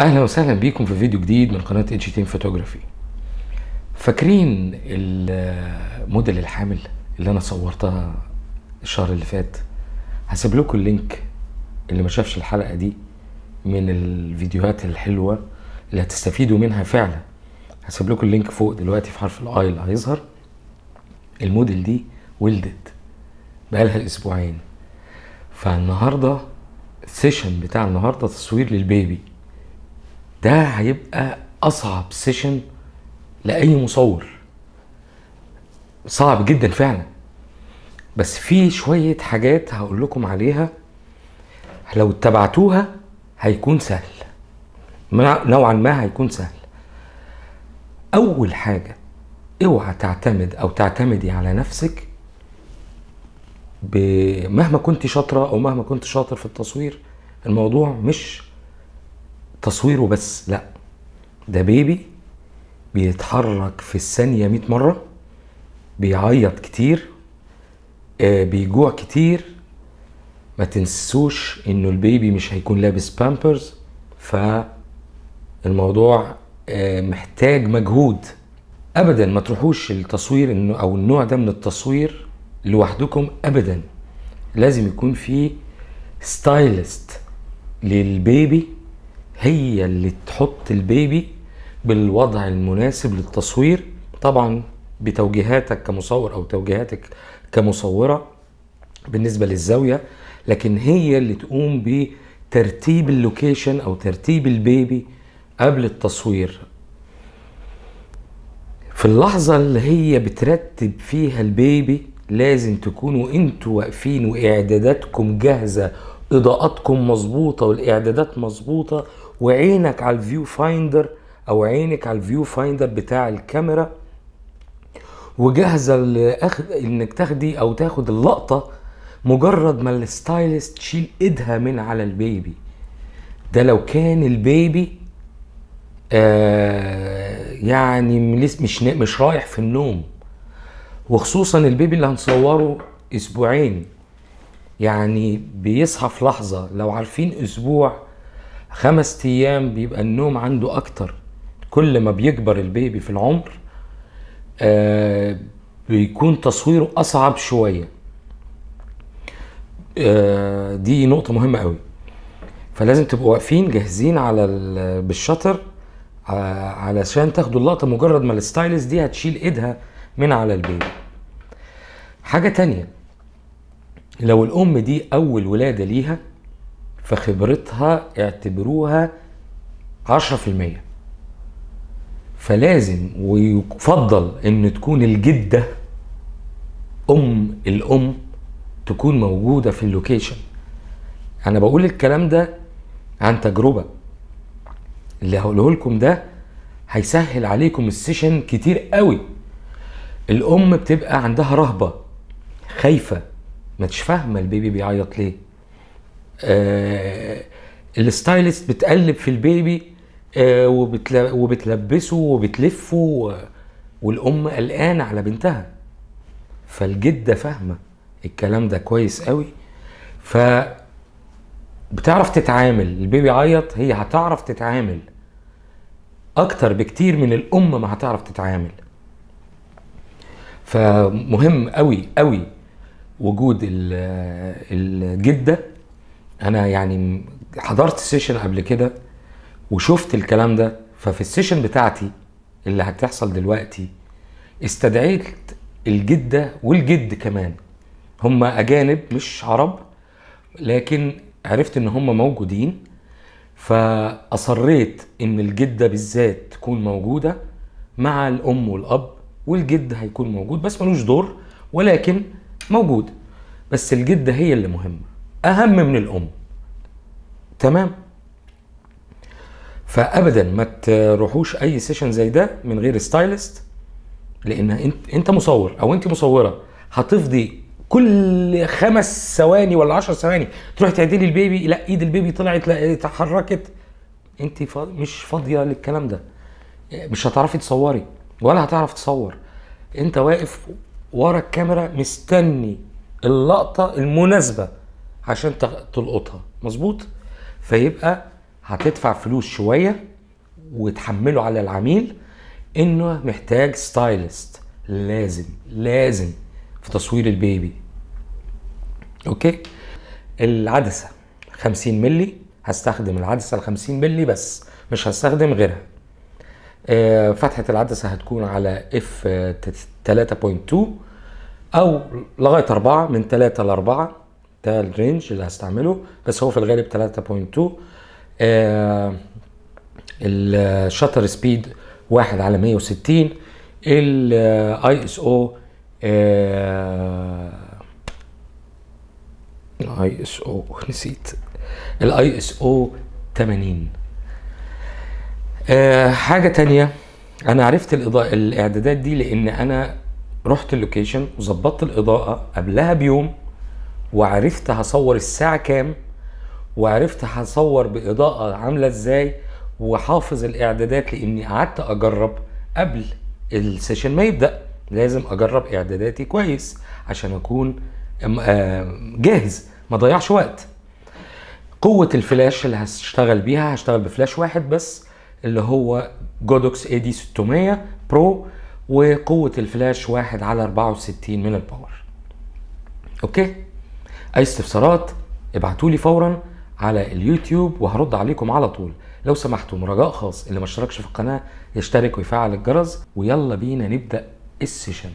أهلا وسهلا بيكم في فيديو جديد من قناة H Team Photography فاكرين الموديل الحامل اللي أنا صورتها الشهر اللي فات؟ هسيب لكم ال link اللي ما شافش الحلقة دي من الفيديوهات الحلوة اللي هتستفيدوا منها فعلا. هسيب لكم ال link فوق دلوقتي في حرف ال i اللي هيظهر. الموديل دي ولدت بقالها أسبوعين. فالنهاردة ال session بتاع النهارده تصوير لل baby ده هيبقى أصعب session لأي مصور. صعب جدا فعلا. بس في شوية حاجات هقول لكم عليها. لو اتبعتوها هيكون سهل. نوعا ما هيكون سهل. أول حاجة اوعى تعتمد أو تعتمدي على نفسك مهما كنت شاطرة أو مهما كنت شاطر في التصوير الموضوع مش تصويره بس لا. ده baby بيتحرك في الثانية 100 مرة بيعيط كتير آه بيجوع كتير. ما تنسوش إنه ال baby مش هيكون لابس بامبرز فالموضوع آه محتاج مجهود. ابدا ما تروحوش التصوير أو النوع ده من التصوير لوحدكم ابدا. لازم يكون في stylist لل baby هي اللي تحط ال baby بالوضع المناسب للتصوير طبعا بتوجيهاتك كمصور أو توجيهاتك كمصورة بالنسبة للزاوية لكن هي اللي تقوم بترتيب ال location أو ترتيب ال baby قبل التصوير. في اللحظة اللي هي بترتب فيها ال baby لازم تكونوا أنتوا واقفين وإعداداتكم جاهزة إضاءاتكم مظبوطة والإعدادات مظبوطة وعينك على ال view finder أو عينك على ال view finder بتاع الكاميرا وجاهزة لأخذ إنك تاخدي أو تاخد اللقطة مجرد ما ال stylist تشيل إيدها من على ال baby. ده لو كان ال baby آه يعني مش مش رايح في النوم. وخصوصا البيبي اللي هنصوره أسبوعين. يعني بيصحى في لحظة. لو عارفين أسبوع خمس أيام بيبقى النوم عنده أكتر. كل ما بيكبر البيبي في العمر آه بيكون تصويره أصعب شوية. آه دي نقطة مهمة قوي. فلازم تبقوا واقفين جاهزين على ال shutter علشان تاخدوا اللقطة مجرد ما ال stylist دي هتشيل إيدها من على ال baby. حاجة تانية لو الأم دي أول ولادة ليها فخبرتها اعتبروها عشرة في المية. فلازم ويفضل إن تكون الجدة أم الأم تكون موجودة في ال location. أنا بقول الكلام ده عن تجربة. اللي هقوله لكم ده هيسهل عليكم ال session كتير قوي. الأم بتبقى عندها رهبة خايفة ما فاهمة ال baby بيعيط ليه. ال stylist بتقلب في ال baby آه وبتلبسه وبتلفه والأم قلقانة على بنتها. فالجدة فاهمة الكلام ده كويس قوي. ف بتعرف تتعامل ال baby يعيط هي هتعرف تتعامل أكتر بكتير من الأم ما هتعرف تتعامل. فمهم قوي قوي وجود الجدة. أنا يعني حضرت session قبل كده وشفت الكلام ده ففي السيشن بتاعتي اللي هتحصل دلوقتي استدعيت الجده والجد كمان. هم أجانب مش عرب لكن عرفت إن هم موجودين فأصريت إن الجدة بالذات تكون موجودة مع الأم والأب والجد هيكون موجود بس ملوش دور ولكن موجود. بس الجدة هي اللي مهمة. أهم من الأم. تمام؟ فابدا ما تروحوش أي session زي ده من غير stylist لأن انت أنت مصور أو أنت مصورة. هتفضي كل خمس ثواني ولا عشر ثواني. تروح تعدلي ال baby لا إيد ال baby طلعت لا اتحركت. أنت. مش فاضية للكلام ده. مش هتعرفي تصوري ولا هتعرف تصور. أنت واقف ورا الكاميرا مستني اللقطة المناسبة. عشان تلقطها. مظبوط؟ فيبقى هتدفع فلوس شوية وتحمله على العميل إنه محتاج stylist لازم لازم في تصوير ال baby. okay؟ العدسة 50 مللي. هستخدم العدسة ال 50 مللي بس مش هستخدم غيرها. آه، فتحة العدسة هتكون على F 3.2 أو لغاية 4 من 3 ل 4 ده ال range اللي هستعمله بس هو في الغالب 3.2 آه ال shutter speed 1 على 160 ال ISO ISO نسيت. الاي اس أو 80 آه حاجة تانية أنا عرفت الإضاءة الإعدادات دي لأن أنا رحت ال location وظبطت الإضاءة قبلها بيوم. وعرفت هصور الساعة كام وعرفت هصور بإضاءة عاملة إزاي وحافظ الإعدادات لأني قعدت أجرب قبل ال session ما يبدأ. لازم أجرب إعداداتي كويس عشان أكون جاهز ما ضيعش وقت. قوة الفلاش اللي هشتغل بيها هشتغل بفلاش واحد بس اللي هو Godox AD 600 Pro وقوة الفلاش واحد على 64 من ال power. okay؟ أي استفسارات ابعتولي فورا على اليوتيوب وهرد عليكم على طول. لو سمحتم رجاء خاص اللي ما اشتركش في القناة يشترك ويفعل الجرس. ويلا بينا نبدأ السيشن.